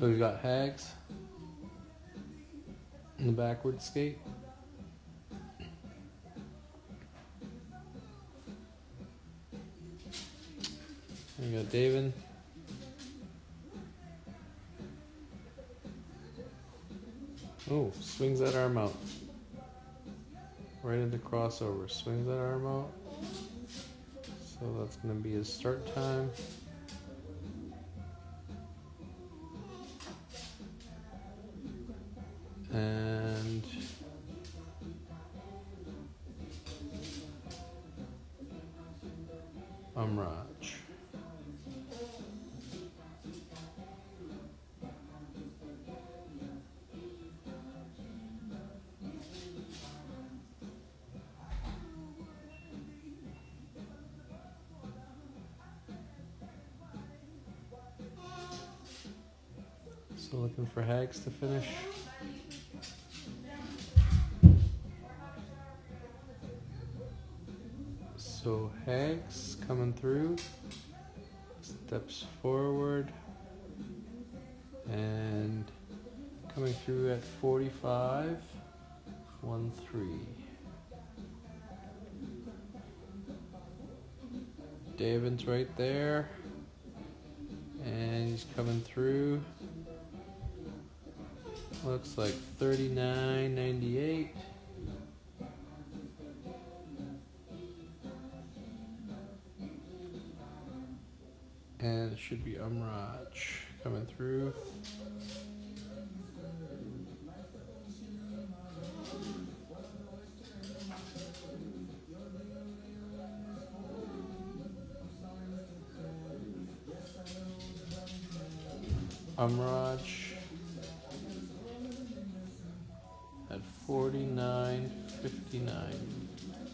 So we've got Hags in the backward skate. We got David. Oh, swings that arm out. Right into crossover. Swings that arm out. So that's going to be his start time. And Umraj. So looking for Hags to finish. So Hags coming through, steps forward, and coming through at 45, 1 3. David's right there, and he's coming through. Looks like 39.98. And it should be Umraj coming through. Umraj at 49.59.